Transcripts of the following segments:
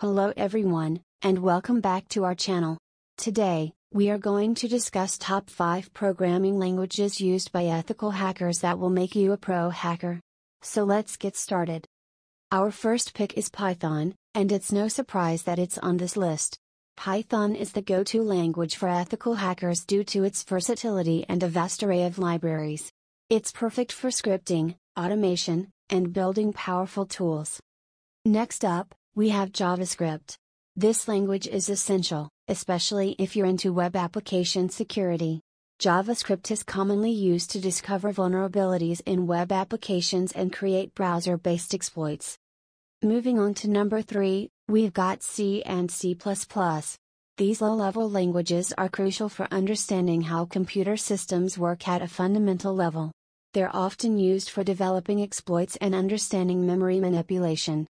Hello everyone, and welcome back to our channel. Today, we are going to discuss top 5 programming languages used by ethical hackers that will make you a pro hacker. So let's get started. Our first pick is Python, and it's no surprise that it's on this list. Python is the go to language for ethical hackers due to its versatility and a vast array of libraries. It's perfect for scripting, automation, and building powerful tools. Next up, we have JavaScript. This language is essential, especially if you're into web application security. JavaScript is commonly used to discover vulnerabilities in web applications and create browser based exploits. Moving on to number 3, we've got C and C++. These low level languages are crucial for understanding how computer systems work at a fundamental level. They're often used for developing exploits and understanding memory manipulation.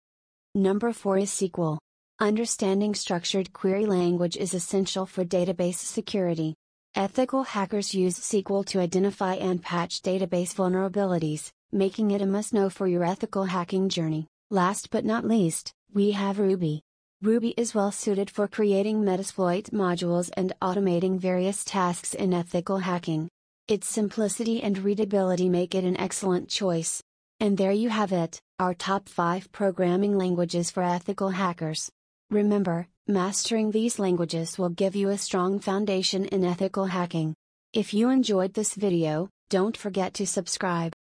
Number 4 is SQL. Understanding structured query language is essential for database security. Ethical hackers use SQL to identify and patch database vulnerabilities, making it a must know for your ethical hacking journey. Last but not least, we have Ruby. Ruby is well suited for creating Metasploit modules and automating various tasks in ethical hacking. Its simplicity and readability make it an excellent choice. And there you have it, our top 5 programming languages for ethical hackers. Remember, mastering these languages will give you a strong foundation in ethical hacking. If you enjoyed this video, don't forget to subscribe.